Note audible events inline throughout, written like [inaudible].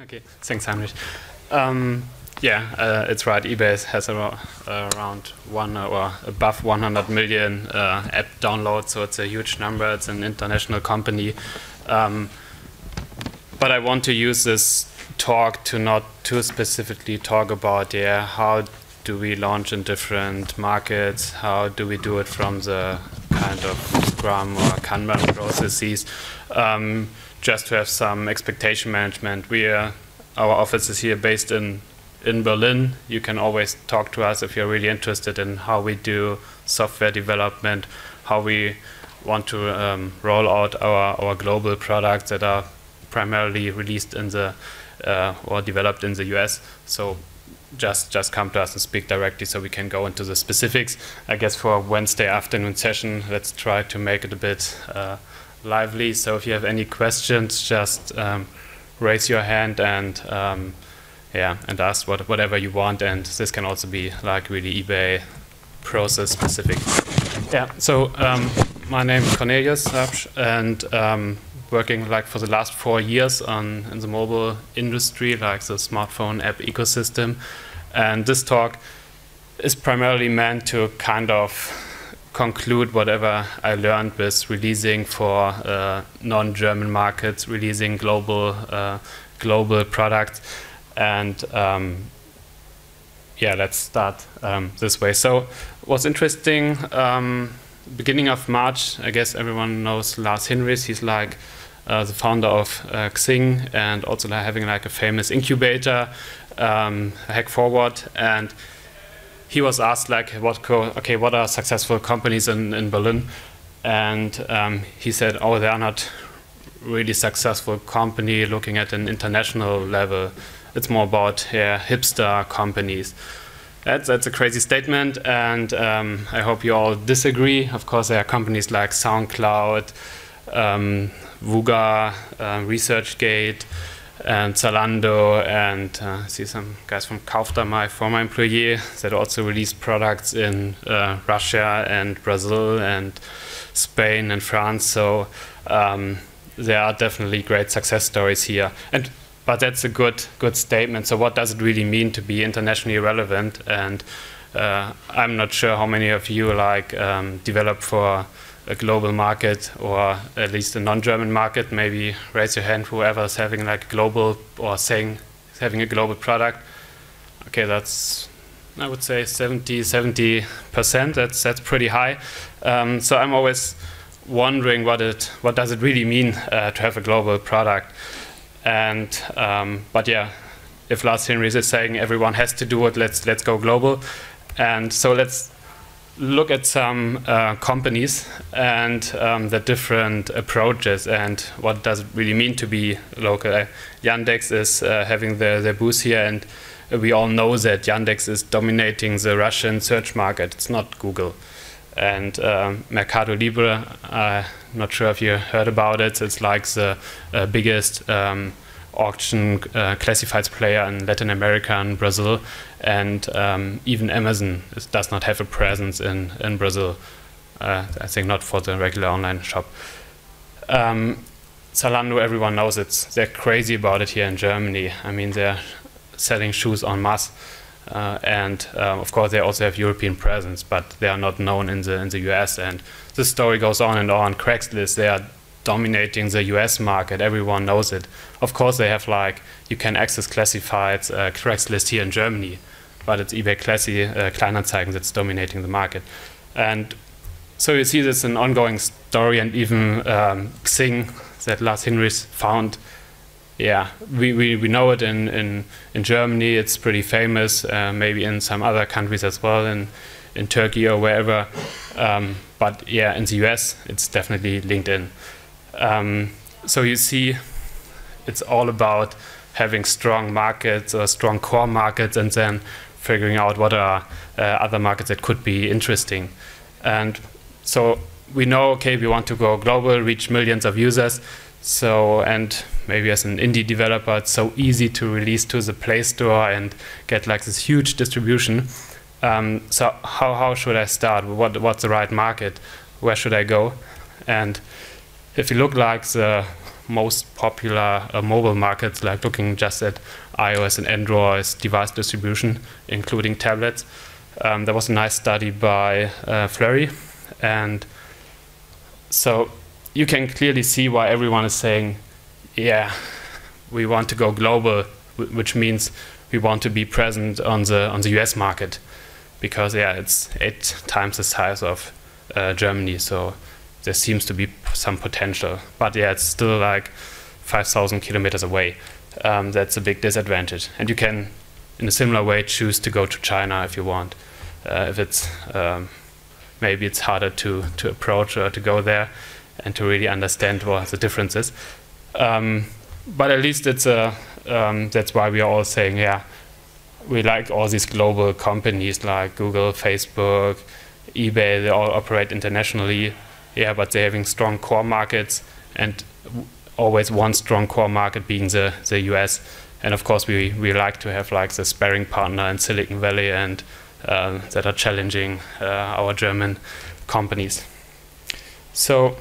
Okay, thanks, Heinrich. Um, yeah, uh, it's right. eBay has around, uh, around one or above 100 million uh, app downloads, so it's a huge number. It's an international company. Um, but I want to use this talk to not too specifically talk about yeah how do we launch in different markets, how do we do it from the kind of Scrum or Kanban processes, um, just to have some expectation management. We are, our office is here based in in Berlin. You can always talk to us if you're really interested in how we do software development, how we want to um, roll out our, our global products that are primarily released in the uh, or developed in the US. So just just come to us and speak directly so we can go into the specifics. I guess for Wednesday afternoon session, let's try to make it a bit uh, lively. So if you have any questions, just um, raise your hand and um, yeah, and ask what, whatever you want. And this can also be like really eBay process specific. Yeah. So um, my name is Cornelius Rabsch, and um, working like for the last four years on in the mobile industry, like the smartphone app ecosystem. And this talk is primarily meant to kind of conclude whatever I learned with releasing for uh, non-German markets, releasing global uh, global products, and um, yeah, let's start um, this way. So, what's interesting? Um, beginning of March, I guess everyone knows Lars Hinrichs. He's like uh, the founder of uh, Xing and also having like a famous incubator, um, Hack Forward, and he was asked like, what okay, what are successful companies in, in Berlin? And um, he said, oh, they are not really successful company looking at an international level. It's more about yeah, hipster companies. That's, that's a crazy statement, and um, I hope you all disagree. Of course, there are companies like SoundCloud, um, Wooga, uh, ResearchGate, and Zalando, and uh, see some guys from Kaufda, my former employee, that also released products in uh, Russia and Brazil and Spain and France. So um, there are definitely great success stories here. And but that's a good good statement. So what does it really mean to be internationally relevant? And uh, I'm not sure how many of you like um, develop for a global market or at least a non-German market, maybe raise your hand whoever is having like a global or saying having a global product. Okay, that's I would say 70 70 percent. That's that's pretty high. Um, so I'm always wondering what it what does it really mean uh, to have a global product. And um, but yeah, if Lars Hinrichs is saying everyone has to do it, let's let's go global. And so let's look at some uh, companies and um, the different approaches and what does it really mean to be local. Uh, Yandex is uh, having their, their booth here and we all know that Yandex is dominating the Russian search market. It's not Google. And um, Mercado Libre, I'm not sure if you heard about it, it's like the uh, biggest um, auction uh, classifieds player in Latin America and Brazil, and um, even Amazon is, does not have a presence in in Brazil. Uh, I think not for the regular online shop. Um, Zalando, everyone knows it. They're crazy about it here in Germany. I mean, they're selling shoes en masse, uh, and uh, of course they also have European presence, but they are not known in the in the US. And this story goes on and on. Craigslist, they are dominating the US market. Everyone knows it. Of course, they have like, you can access classifieds, uh, Craigslist here in Germany, but it's eBay Classy, uh, Kleinanzeigen that's dominating the market. And so you see this is an ongoing story, and even um, Xing that Lars Hinrichs found. Yeah, we, we, we know it in, in, in Germany, it's pretty famous, uh, maybe in some other countries as well, in, in Turkey or wherever. Um, but yeah, in the US, it's definitely LinkedIn. Um, so you see, it's all about having strong markets or strong core markets and then figuring out what are uh, other markets that could be interesting. And so we know, okay, we want to go global, reach millions of users. So, and maybe as an indie developer, it's so easy to release to the Play Store and get like this huge distribution. Um, so how, how should I start? What, what's the right market? Where should I go? And if you look like the most popular uh, mobile markets, like looking just at iOS and Android device distribution, including tablets. Um, there was a nice study by uh, Flurry, and so you can clearly see why everyone is saying, yeah, we want to go global, which means we want to be present on the on the US market, because yeah, it's eight times the size of uh, Germany, so there seems to be some potential. But yeah, it's still like 5,000 kilometers away. Um, that's a big disadvantage, and you can, in a similar way, choose to go to China if you want. Uh, if it's um, maybe it's harder to to approach or to go there and to really understand what the difference is. Um, but at least it's a um, that's why we are all saying yeah we like all these global companies like Google, Facebook, eBay. They all operate internationally. Yeah, but they're having strong core markets and always one strong core market being the the US. And of course, we we like to have like the sparring partner in Silicon Valley and uh, that are challenging uh, our German companies. So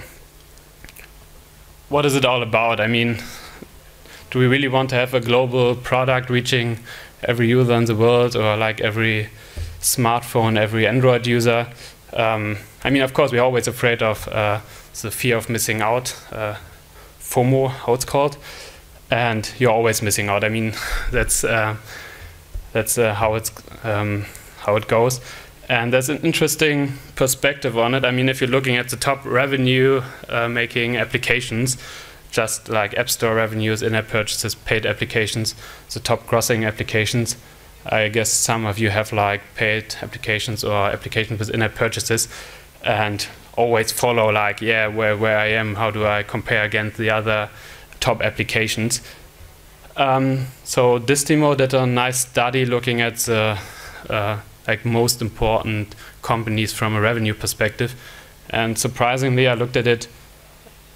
what is it all about? I mean, do we really want to have a global product reaching every user in the world or like every smartphone, every Android user? Um, I mean, of course, we're always afraid of uh, the fear of missing out, uh, FOMO, how it's called, and you're always missing out. I mean, [laughs] that's uh, that's uh, how it's um, how it goes. And there's an interesting perspective on it. I mean, if you're looking at the top revenue uh, making applications, just like App Store revenues, in app purchases, paid applications, the top grossing applications, I guess some of you have like paid applications or applications with in app purchases and always follow like, yeah, where, where I am, how do I compare against the other top applications. Um, Distimo did a nice study looking at the uh, like most important companies from a revenue perspective. And surprisingly, I looked at it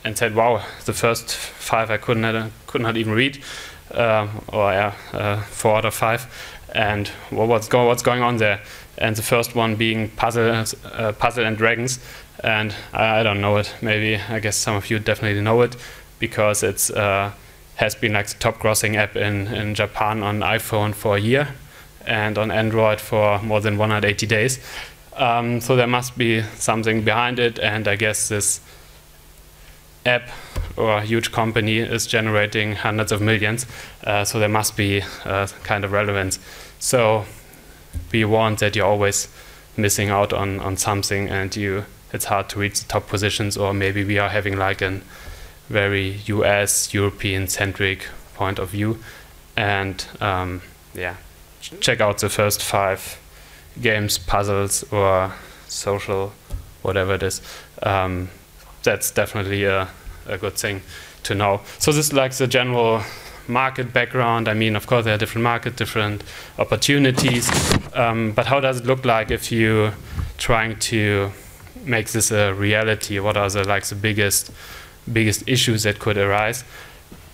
and said, "Wow, the first five I couldn't uh, could not even read, uh, or yeah, uh, four out of five." And well, what's go what's going on there? And the first one being Puzzle, uh, Puzzle and Dragons, and I, I, don't know it. Maybe I guess some of you definitely know it because it's uh, has been like the top grossing app in in Japan on iPhone for a year and on Android for more than 180 days. Um, so there must be something behind it, and I guess this app or huge company is generating hundreds of millions, uh, so there must be uh, kind of relevance. So be warned that you're always missing out on, on something, and you it's hard to reach the top positions, or maybe we are having like a very US European centric point of view, and um, yeah check out the first five games, puzzles, or social, whatever it is. Um, that's definitely a, a good thing to know. So this is like the general market background. I mean, of course, there are different markets, different opportunities. Um, but how does it look like if you're trying to make this a reality? What are the like the biggest biggest issues that could arise?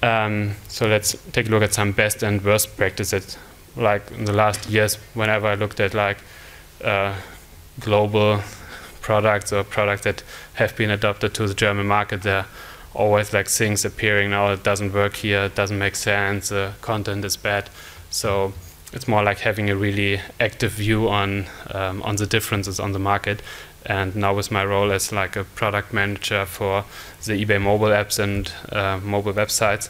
Um, so let's take a look at some best and worst practices like in the last years, whenever I looked at like uh, global products or products that have been adopted to the German market, there always like things appearing now. It doesn't work here. It doesn't make sense. The content is bad. So it's more like having a really active view on um, on the differences on the market. And now with my role as like a product manager for the eBay mobile apps and uh, mobile websites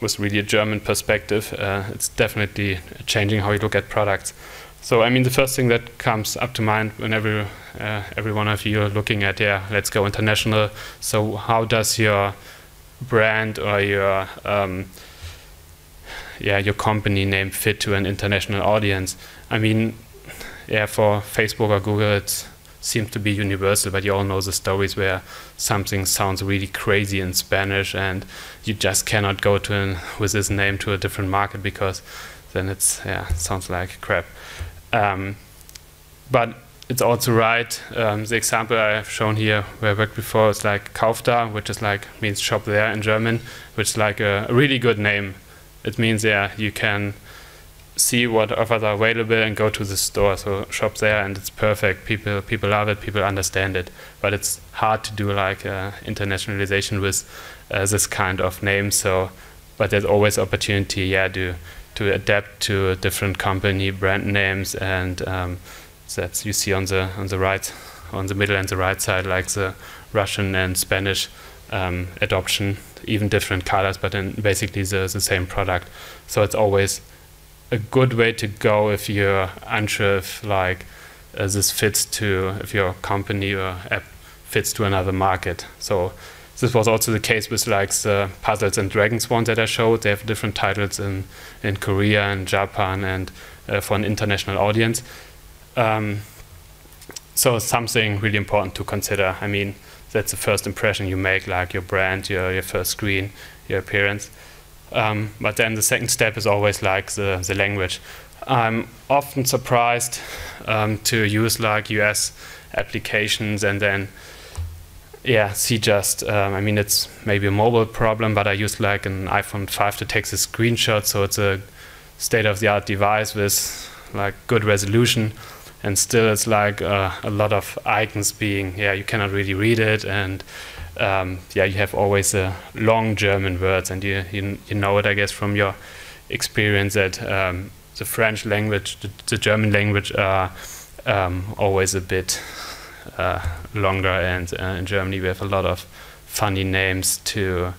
with really a German perspective, uh, it's definitely changing how you look at products. So I mean, the first thing that comes up to mind whenever uh, every one of you are looking at, yeah, let's go international. So how does your brand or your um, yeah your company name fit to an international audience? I mean, yeah, for Facebook or Google, it seems to be universal, but you all know the stories where something sounds really crazy in Spanish and you just cannot go to an, with this name to a different market because then it's yeah sounds like crap. Um, but it's also right. Um, the example I've shown here, where I worked before, is like Kaufda, which is like means shop there in German, which is like a, a really good name. It means yeah you can see what offers are available and go to the store. So shop there, and it's perfect. People people love it. People understand it. But it's hard to do like uh, internationalization with uh, this kind of name. So, but there's always opportunity. Yeah, to to adapt to different company brand names, and um, you see on the on the right, on the middle and the right side, like the Russian and Spanish um, adoption, even different colors, but then basically the, the same product. So it's always a good way to go if you're unsure if like uh, this fits to if your company or app fits to another market. So this was also the case with like the Puzzles and Dragons one that I showed. They have different titles in in Korea and Japan and uh, for an international audience. Um, so something really important to consider. I mean, that's the first impression you make, like your brand, your your first screen, your appearance. Um, but then the second step is always like the, the language. I'm often surprised um, to use like US applications and then yeah see just um, I mean it's maybe a mobile problem but I use like an iPhone 5 to take the screenshot so it's a state-of-the-art device with like good resolution and still it's like uh, a lot of icons being yeah you cannot really read it and um, yeah, you have always a long German words, and you, you, you know it, I guess, from your experience that um, the French language, the, the German language are um, always a bit uh, longer, and uh, in Germany we have a lot of funny names too,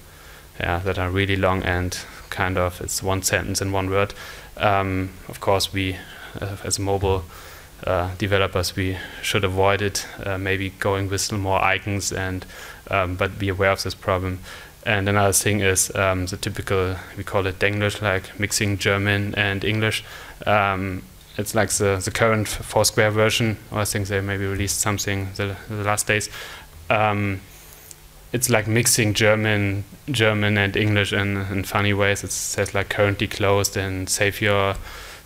yeah, that are really long and kind of it's one sentence in one word. Um, of course, we uh, as mobile uh, developers we should avoid it. Uh, maybe going with some more icons and um, but be aware of this problem. And another thing is um, the typical, we call it Denglish, like mixing German and English. Um, it's like the, the current Foursquare version, or I think they maybe released something the, the last days. Um, it's like mixing German, German and English in, in funny ways. It says like currently closed and save your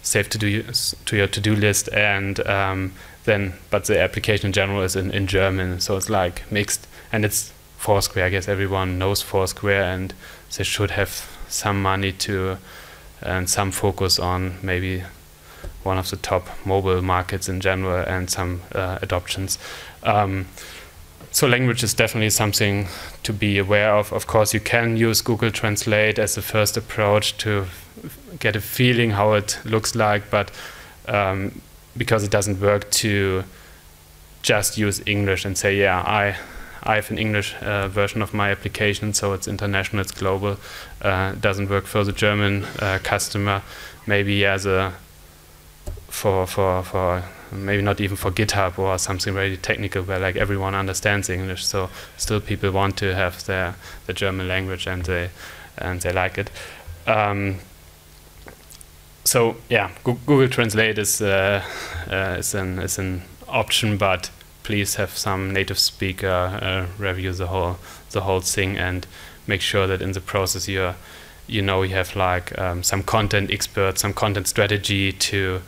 save to do to your to do list, and um, then but the application in general is in, in German, so it's like mixed and it's Foursquare. I guess everyone knows Foursquare, and they should have some money to and some focus on maybe one of the top mobile markets in general and some uh, adoptions. Um, so language is definitely something to be aware of. Of course, you can use Google Translate as a first approach to get a feeling how it looks like, but um, because it doesn't work to just use English and say, yeah, I I have an English uh, version of my application, so it's international, it's global. Uh, doesn't work for the German uh, customer. Maybe as a for for for maybe not even for GitHub or something very technical where like everyone understands English. So still people want to have their the German language and they and they like it. Um, so yeah, Google Translate is uh, uh, is an is an option, but please have some native speaker uh, review the whole the whole thing and make sure that in the process you you know you have like um, some content expert, some content strategy to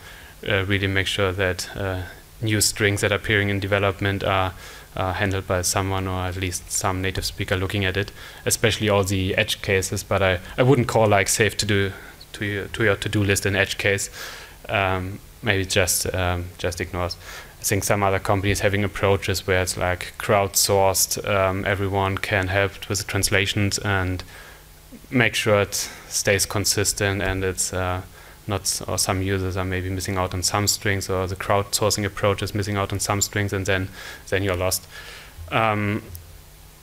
really make sure that uh, new strings that are appearing in development are uh, handled by someone or at least some native speaker looking at it, especially all the edge cases. But I, I wouldn't call like save to do to your to your to do list an edge case. Um, maybe just um, just ignores. I think some other companies having approaches where it's like crowdsourced, um, everyone can help with the translations and make sure it stays consistent and it's uh, not, or some users are maybe missing out on some strings or the crowdsourcing approach is missing out on some strings and then, then you're lost. Um,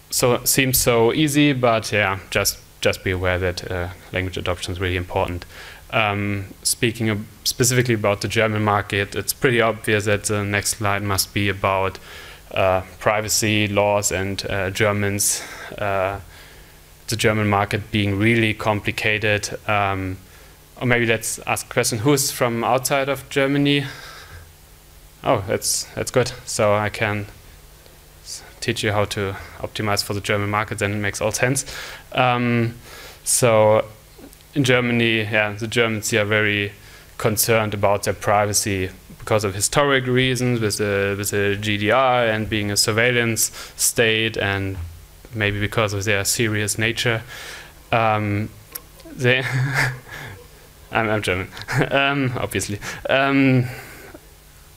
so it seems so easy, but yeah, just, just be aware that uh, language adoption is really important. Um, speaking specifically about the German market, it's pretty obvious that the next slide must be about uh, privacy laws and uh, Germans, uh, the German market being really complicated. Um, or maybe let's ask a question: Who's from outside of Germany? Oh, that's that's good. So I can teach you how to optimize for the German market. Then it makes all sense. Um, so in Germany, yeah, the Germans are very concerned about their privacy because of historic reasons with the with the GDR and being a surveillance state, and maybe because of their serious nature. Um, they [laughs] I'm, I'm German, [laughs] um, obviously. Um,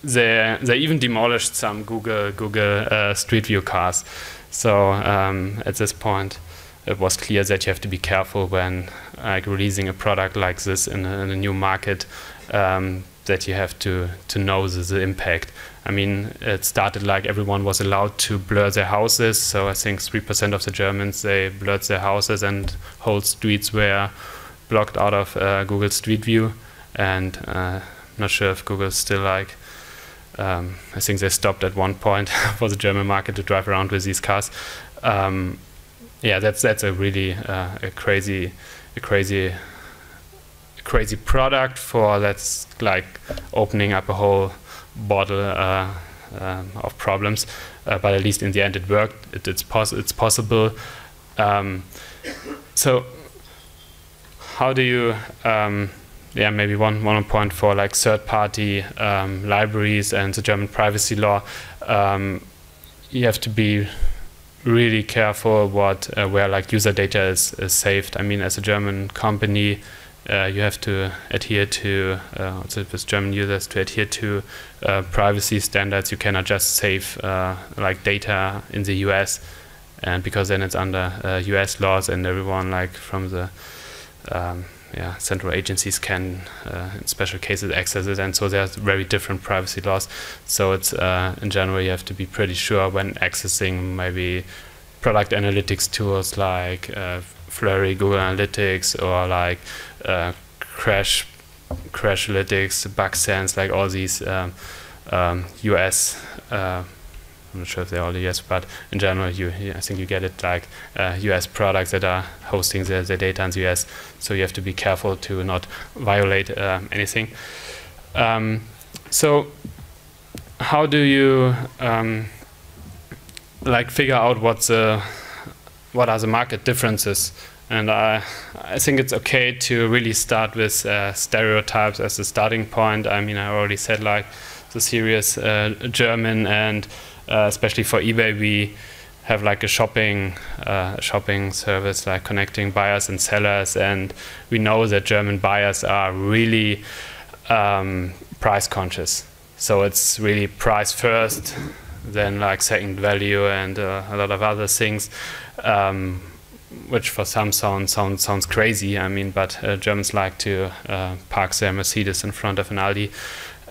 they they even demolished some Google Google uh, Street View cars. So um, at this point, it was clear that you have to be careful when like releasing a product like this in a, in a new market. Um, that you have to to know the, the, impact. I mean, it started like everyone was allowed to blur their houses. So I think three percent of the Germans they blurred their houses and whole streets were blocked out of uh, Google Street View. And uh, not sure if Google still like um, I think they stopped at one point [laughs] for the German market to drive around with these cars. Um, yeah, that's that's a really uh, a crazy, a crazy, a crazy product for that's like opening up a whole bottle uh, um, of problems. Uh, but at least in the end, it worked. It, it's pos it's possible. Um, so, how do you um, yeah, maybe one one point for like third-party um, libraries and the German privacy law. Um, you have to be really careful what uh, where like user data is, is saved. I mean, as a German company, uh, you have to adhere to uh, with German users to adhere to uh, privacy standards. You cannot just save uh, like data in the US, and because then it's under US uh, laws, and everyone like from the um, yeah, central agencies can, uh, in special cases, access it, and so there's very different privacy laws. So it's uh, in general you have to be pretty sure when accessing maybe product analytics tools like uh, Flurry, Google Analytics, or like uh, Crash, Crashlytics, Bugsense, like all these um, um, US I'm not sure if they're all US, but in general, you, I think you get it like uh, US products that are hosting their, their data in the US. So you have to be careful to not violate uh, anything. Um, so how do you um, like figure out what's the, what are the market differences? And I, I think it's okay to really start with uh, stereotypes as a starting point. I mean, I already said like the serious uh, German and uh, especially for eBay, we have like a shopping uh, shopping service like connecting buyers and sellers, and we know that German buyers are really um, price conscious. So it's really price first, then like second value and uh, a lot of other things. Um, which for some sound, sound, sounds crazy. I mean, but uh, Germans like to uh, park their Mercedes in front of an Aldi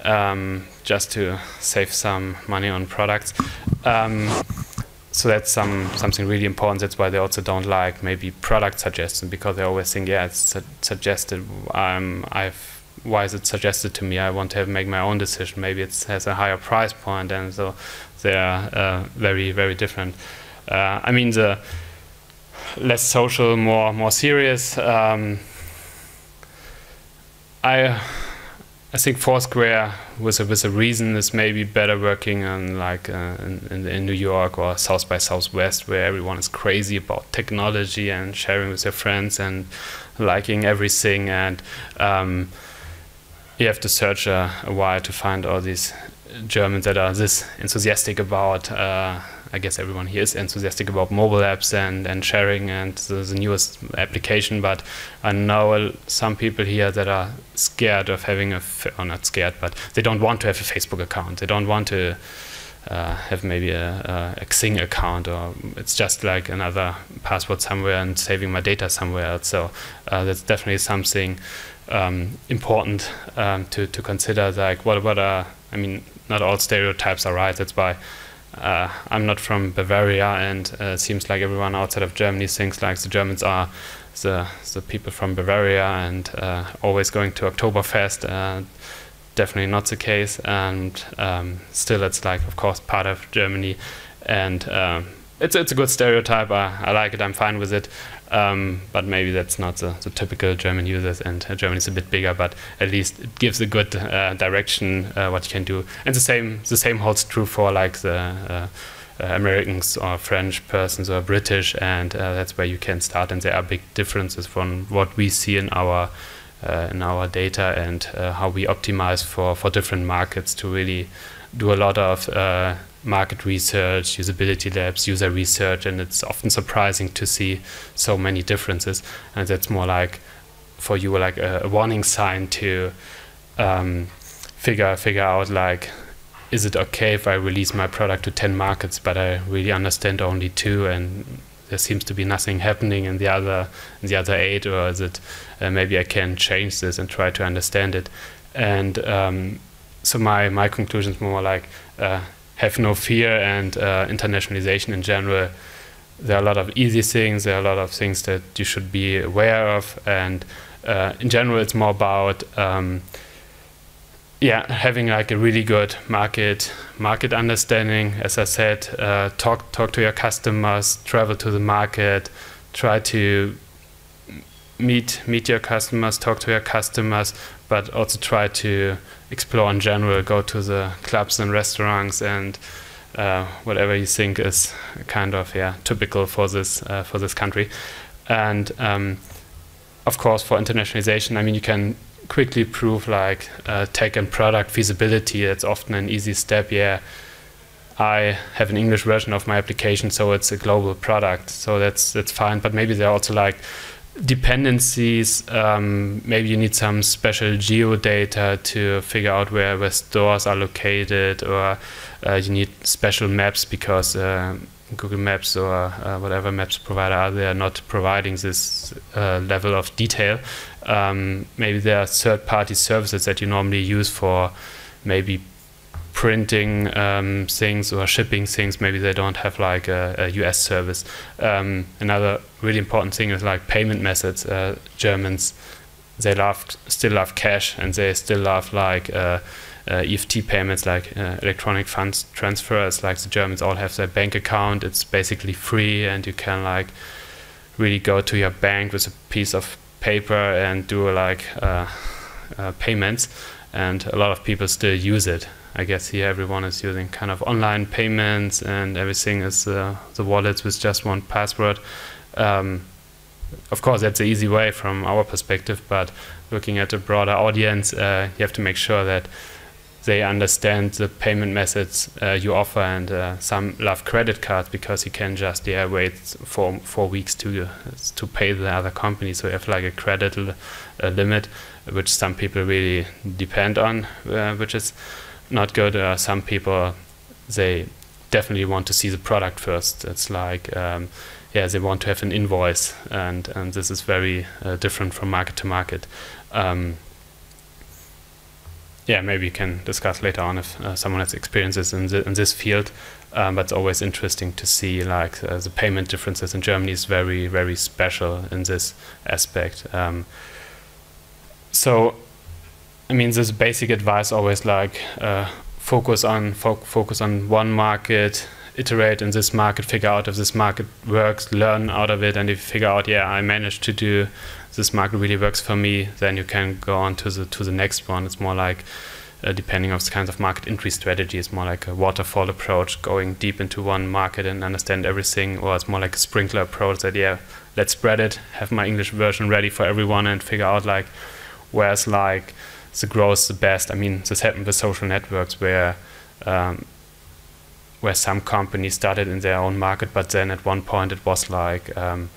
um, just to save some money on products. So that's some something really important. That's why they also don't like maybe product suggestion because they always think, yeah, it's su suggested. Um, I've why is it suggested to me? I want to have, make my own decision. Maybe it has a higher price point, and so they are uh, very very different. Uh, I mean the less social, more more serious. Um, I I think Foursquare with a, with a reason is maybe better working on like uh, in, in, New York or South by Southwest where everyone is crazy about technology and sharing with their friends and liking everything. And um, you have to search a, a, while to find all these Germans that are this enthusiastic about uh, I guess everyone here is enthusiastic about mobile apps and, and sharing and the, the newest application, but I know some people here that are scared of having a, or not scared, but they don't want to have a Facebook account. They don't want to uh, have maybe a, a, Xing account, or it's just like another password somewhere and saving my data somewhere else. So uh, that's definitely something um, important um, to, to consider. Like, what, what are, I mean, not all stereotypes are right. That's why uh, I'm not from Bavaria, and uh, it seems like everyone outside of Germany thinks like the Germans are the the people from Bavaria and uh, always going to Oktoberfest. Uh, definitely not the case, and um, still, it's like of course part of Germany, and um, it's it's a good stereotype. I, I like it. I'm fine with it. Um, but maybe that's not the, the typical German users, and uh, Germany is a bit bigger. But at least it gives a good uh, direction uh, what you can do. And the same the same holds true for like the uh, uh, Americans or French persons or British, and uh, that's where you can start. And there are big differences from what we see in our in our data and how we optimize for for different markets to really do a lot of market research, usability labs, user research, and it's often surprising to see so many differences. And that's more like for you like a, a warning sign to um, figure figure out like is it okay if I release my product to 10 markets but I really understand only two and there seems to be nothing happening in the other in the other eight or is it uh, maybe I can change this and try to understand it and um, so my my conclusion is more like uh, have no fear and uh, internationalization in general there are a lot of easy things there are a lot of things that you should be aware of and uh, in general it's more about um, yeah, having like a really good market market understanding. As I said, uh, talk talk to your customers, travel to the market, try to meet meet your customers, talk to your customers, but also try to explore in general. Go to the clubs and restaurants and uh, whatever you think is kind of yeah typical for this uh, for this country, and um, of course for internationalization. I mean, you can quickly prove like uh, tech and product feasibility. It's often an easy step. Yeah, I have an English version of my application, so it's a global product. So that's that's fine. But maybe there are also like dependencies. Um, maybe you need some special geo data to figure out where where stores are located, or uh, you need special maps because. Uh, Google Maps or uh, whatever maps provider are they are not providing this uh, level of detail. Um, maybe there are third-party services that you normally use for maybe printing um, things or shipping things. Maybe they don't have like a, a US service. Um, another really important thing is like payment methods. Uh, Germans they love still love cash and they still love like uh, uh, EFT payments like uh, electronic funds transfers. Like the Germans all have their bank account. It's basically free, and you can like really go to your bank with a piece of paper and do like uh, uh payments. And a lot of people still use it. I guess here everyone is using kind of online payments, and everything is uh, the wallets with just one password. Um, of course, that's the easy way from our perspective, but looking at a broader audience, uh, you have to make sure that they understand the payment methods uh, you offer, and uh, some love credit cards because you can just yeah wait for four weeks to to pay the other company. So you have like a credit limit, which some people really depend on, uh, which is not good. Uh, some people they definitely want to see the product first. It's like um, yeah, they want to have an invoice, and and this is very uh, different from market to market. Um, yeah, maybe you can discuss later on if uh, someone has experiences in, in this field. Um, but it's always interesting to see like uh, the payment differences in Germany is very very special in this aspect. Um, so, I mean, this basic advice always like uh, focus on fo focus on one market, iterate in this market, figure out if this market works, learn out of it, and if you figure out, yeah, I managed to do this market really works for me, then you can go on to the to the next one. It's more like uh, depending on the kinds of market entry strategy, it's more like a waterfall approach, going deep into one market and understand everything, or it's more like a sprinkler approach that yeah, let's spread it, have my English version ready for everyone, and figure out like where's like the growth the best. I mean, this happened with social networks where. Um, where some companies started in their own market, but then at one point it was like um,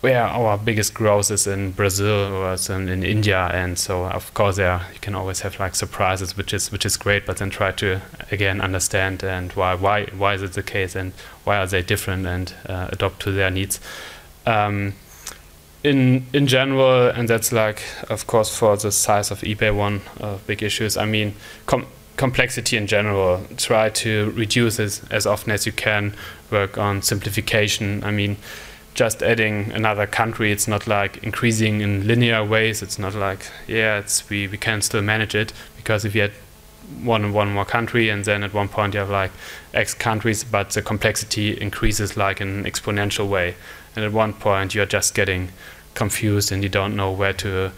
where our biggest growth is in Brazil or in, in, India, and so of course there you can always have like surprises, which is which is great. But then try to again understand and why why why is it the case and why are they different and uh, adopt to their needs. Um, in in general, and that's like of course for the size of eBay one of big issues. I mean, com complexity in general. Try to reduce it as often as you can. Work on simplification. I mean just adding another country. It's not like increasing in linear ways. It's not like yeah, it's we we can still manage it because if you had one and one more country and then at one point you have like X countries, but the complexity increases like in an exponential way. And at one point you're just getting confused and you don't know where to.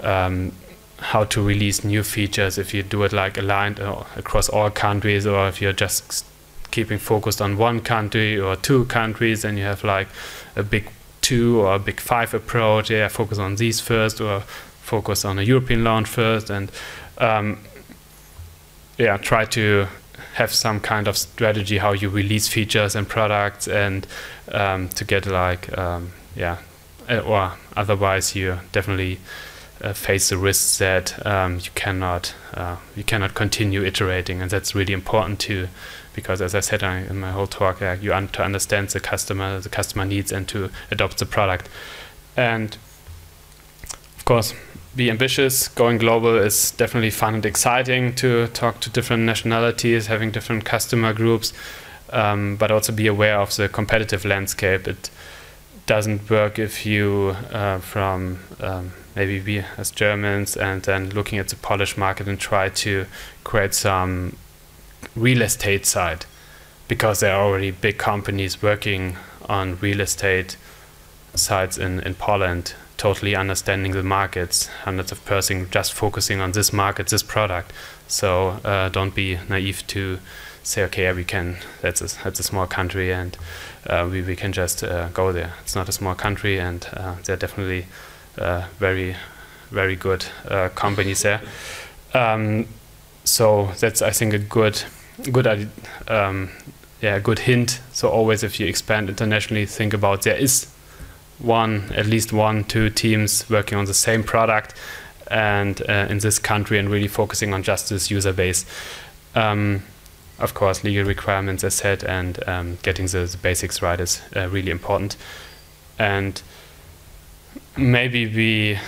Um, how to release new features if you do it like aligned uh, across all countries or if you're just keeping focused on one country or two countries and you have like a big two or a big five approach. Yeah, focus on these first, or focus on a European launch first, and um, yeah, try to have some kind of strategy how you release features and products, and um, to get like um, yeah uh, or otherwise you definitely uh, face the risks that um, you cannot uh, you cannot continue iterating, and that's really important too, because as I said in my whole talk, uh, you un to understand the customer, the customer needs, and to adopt the product, and of course. Be ambitious. Going global is definitely fun and exciting to talk to different nationalities, having different customer groups, um, but also be aware of the competitive landscape. It doesn't work if you, uh, from um, maybe we as Germans, and then looking at the Polish market and try to create some real estate side, because there are already big companies working on real estate sites in, in Poland, totally understanding the markets, hundreds of persons just focusing on this market, this product. So uh, don't be naive to say, okay, yeah, we can. That's a, that's a small country, and uh, we we can just uh, go there. It's not a small country, and uh, there are definitely uh, very very good uh, companies there. Um, so that's I think a good good um, yeah good hint. So always if you expand internationally, think about there is one at least one two teams working on the same product and uh, in this country and really focusing on just this user base. Um, of course, legal requirements, as said, and um, getting the, the, basics right is uh, really important. And maybe we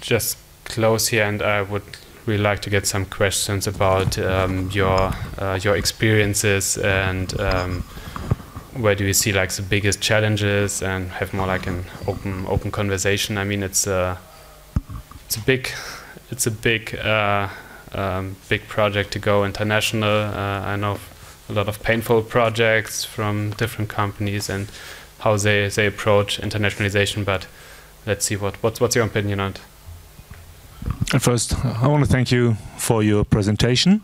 just close here, and I would really like to get some questions about um, your uh, your experiences and um, where do you see like the biggest challenges, and have more like an open open conversation. I mean, it's a it's a big it's a big uh, um, big project to go international. Uh, I know a lot of painful projects from different companies and how they, they approach internationalization, but let's see what, what's, what's your opinion on it? First, I want to thank you for your presentation.